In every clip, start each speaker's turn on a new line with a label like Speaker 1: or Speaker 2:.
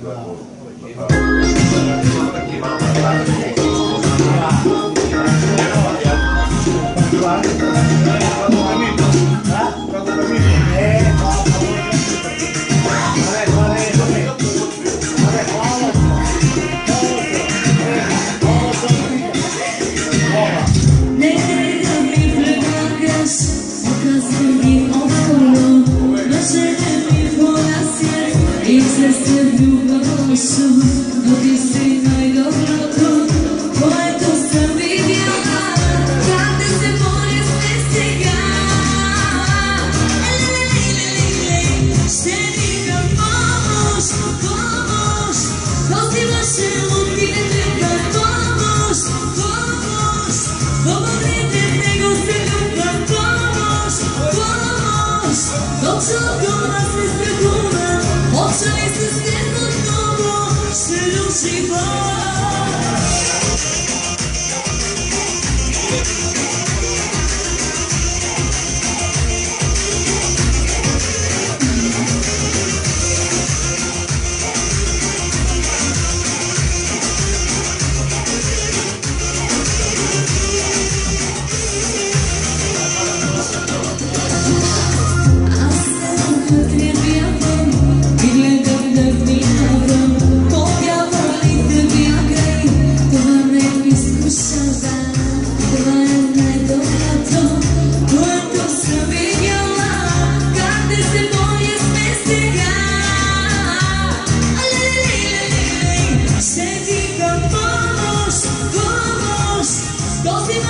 Speaker 1: Thank you.
Speaker 2: Don't you go, my sister? wrong.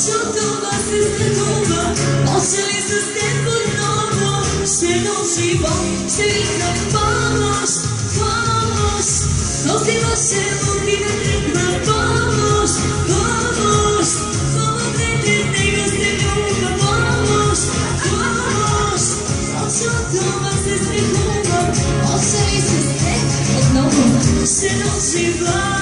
Speaker 2: Chantando assim se tomba, evangelistas tempo novo. Chegam de bom, chega, vamos, vamos. Nós e você não vive vamos, vamos. Vamos prender negras de nunca, vamos, vamos. Chantando assim se tomba, evangelistas tempo novo. Chegam de bom.